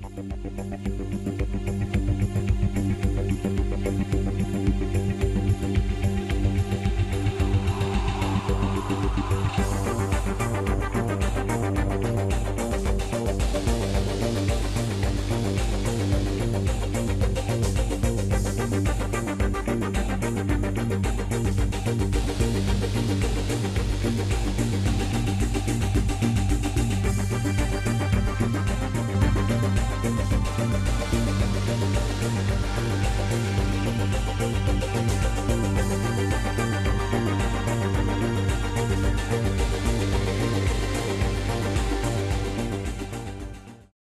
Thank